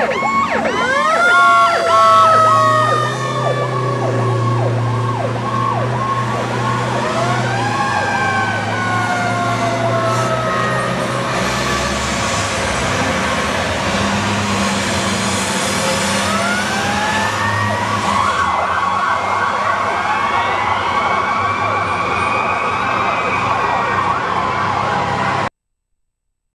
Oh!